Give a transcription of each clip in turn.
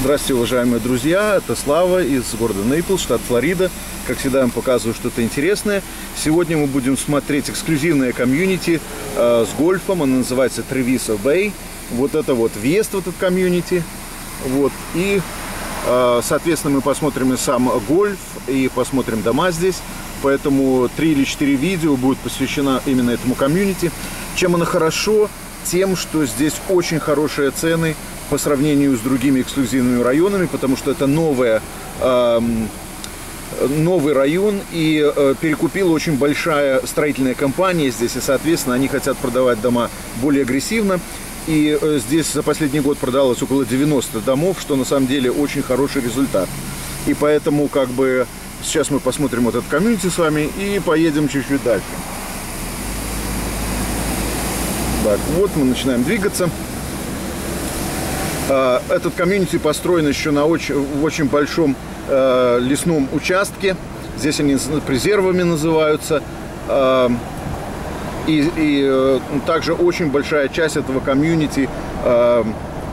Здравствуйте, уважаемые друзья! Это Слава из города Нейпл, штат Флорида. Как всегда, я вам показываю что-то интересное. Сегодня мы будем смотреть эксклюзивное комьюнити э, с гольфом. Оно называется Treviso Bay. Вот это вот въезд в этот комьюнити. Вот. И, э, соответственно, мы посмотрим и сам гольф, и посмотрим дома здесь. Поэтому три или четыре видео будет посвящено именно этому комьюнити. Чем оно хорошо? Тем, что здесь очень хорошие цены по сравнению с другими эксклюзивными районами, потому что это новая, э, новый район, и э, перекупила очень большая строительная компания здесь, и, соответственно, они хотят продавать дома более агрессивно. И э, здесь за последний год продалось около 90 домов, что на самом деле очень хороший результат. И поэтому, как бы, сейчас мы посмотрим вот этот комьюнити с вами и поедем чуть-чуть дальше. Так, вот мы начинаем двигаться. А, этот комьюнити построен еще на очень, в очень большом э, лесном участке. Здесь они презервами называются. Э, и, и э, также очень большая часть этого комьюнити э,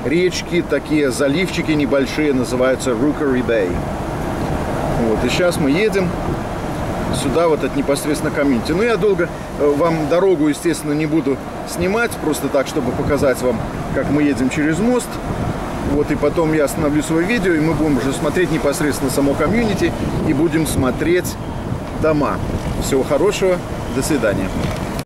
речки, такие заливчики небольшие, называются Rookery Bay. Вот, и сейчас мы едем сюда, вот от непосредственно комьюнити. Ну, я долго э, вам дорогу, естественно, не буду снимать, просто так, чтобы показать вам, как мы едем через мост. Вот, и потом я остановлю свое видео, и мы будем уже смотреть непосредственно само комьюнити и будем смотреть дома. Всего хорошего, до свидания.